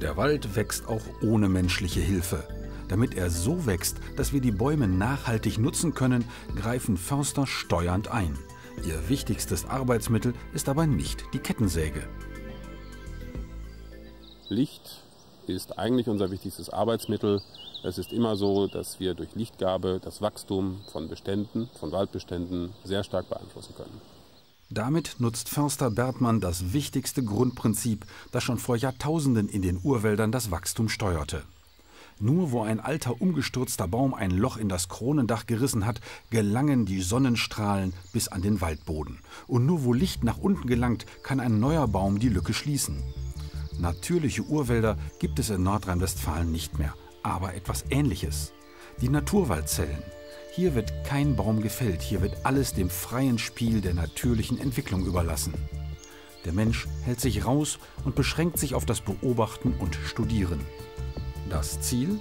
Der Wald wächst auch ohne menschliche Hilfe. Damit er so wächst, dass wir die Bäume nachhaltig nutzen können, greifen Förster steuernd ein. Ihr wichtigstes Arbeitsmittel ist aber nicht die Kettensäge. Licht ist eigentlich unser wichtigstes Arbeitsmittel. Es ist immer so, dass wir durch Lichtgabe das Wachstum von Beständen, von Waldbeständen sehr stark beeinflussen können. Damit nutzt Förster Bertmann das wichtigste Grundprinzip, das schon vor Jahrtausenden in den Urwäldern das Wachstum steuerte. Nur wo ein alter umgestürzter Baum ein Loch in das Kronendach gerissen hat, gelangen die Sonnenstrahlen bis an den Waldboden. Und nur wo Licht nach unten gelangt, kann ein neuer Baum die Lücke schließen. Natürliche Urwälder gibt es in Nordrhein-Westfalen nicht mehr, aber etwas Ähnliches. Die Naturwaldzellen. Hier wird kein Baum gefällt, hier wird alles dem freien Spiel der natürlichen Entwicklung überlassen. Der Mensch hält sich raus und beschränkt sich auf das Beobachten und Studieren. Das Ziel?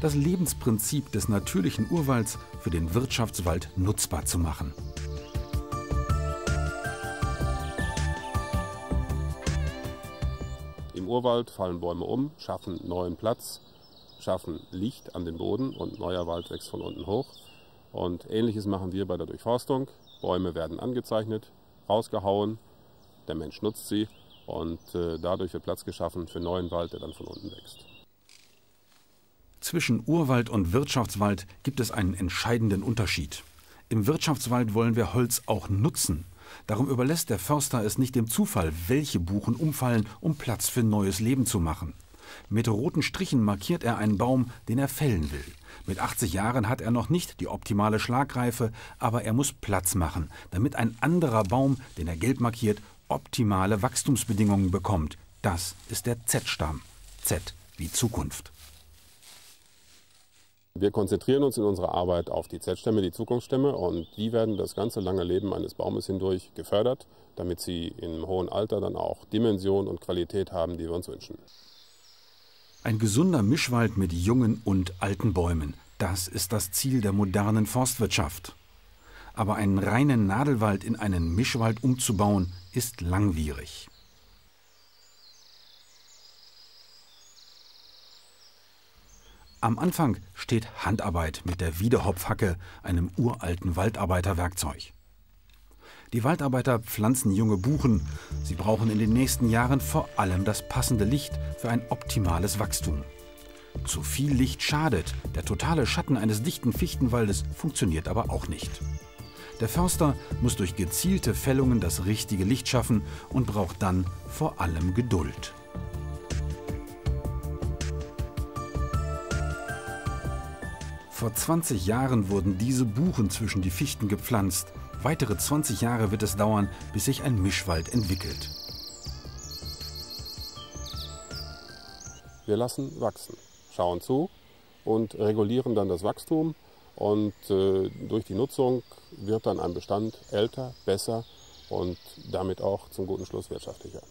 Das Lebensprinzip des natürlichen Urwalds für den Wirtschaftswald nutzbar zu machen. Im Urwald fallen Bäume um, schaffen neuen Platz, schaffen Licht an den Boden und neuer Wald wächst von unten hoch. Und ähnliches machen wir bei der Durchforstung. Bäume werden angezeichnet, rausgehauen, der Mensch nutzt sie und äh, dadurch wird Platz geschaffen für neuen Wald, der dann von unten wächst. Zwischen Urwald und Wirtschaftswald gibt es einen entscheidenden Unterschied. Im Wirtschaftswald wollen wir Holz auch nutzen. Darum überlässt der Förster es nicht dem Zufall, welche Buchen umfallen, um Platz für neues Leben zu machen. Mit roten Strichen markiert er einen Baum, den er fällen will. Mit 80 Jahren hat er noch nicht die optimale Schlagreife, aber er muss Platz machen, damit ein anderer Baum, den er gelb markiert, optimale Wachstumsbedingungen bekommt. Das ist der Z-Stamm. Z wie Zukunft. Wir konzentrieren uns in unserer Arbeit auf die Z-Stämme, die Zukunftsstämme, und die werden das ganze lange Leben eines Baumes hindurch gefördert, damit sie im hohen Alter dann auch Dimension und Qualität haben, die wir uns wünschen. Ein gesunder Mischwald mit jungen und alten Bäumen, das ist das Ziel der modernen Forstwirtschaft. Aber einen reinen Nadelwald in einen Mischwald umzubauen, ist langwierig. Am Anfang steht Handarbeit mit der Wiederhopfhacke, einem uralten Waldarbeiterwerkzeug. Die Waldarbeiter pflanzen junge Buchen. Sie brauchen in den nächsten Jahren vor allem das passende Licht für ein optimales Wachstum. Zu viel Licht schadet. Der totale Schatten eines dichten Fichtenwaldes funktioniert aber auch nicht. Der Förster muss durch gezielte Fällungen das richtige Licht schaffen und braucht dann vor allem Geduld. Vor 20 Jahren wurden diese Buchen zwischen die Fichten gepflanzt. Weitere 20 Jahre wird es dauern, bis sich ein Mischwald entwickelt. Wir lassen wachsen, schauen zu und regulieren dann das Wachstum. Und äh, durch die Nutzung wird dann ein Bestand älter, besser und damit auch zum guten Schluss wirtschaftlicher.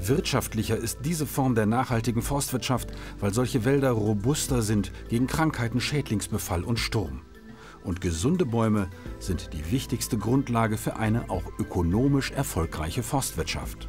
Wirtschaftlicher ist diese Form der nachhaltigen Forstwirtschaft, weil solche Wälder robuster sind gegen Krankheiten, Schädlingsbefall und Sturm. Und gesunde Bäume sind die wichtigste Grundlage für eine auch ökonomisch erfolgreiche Forstwirtschaft.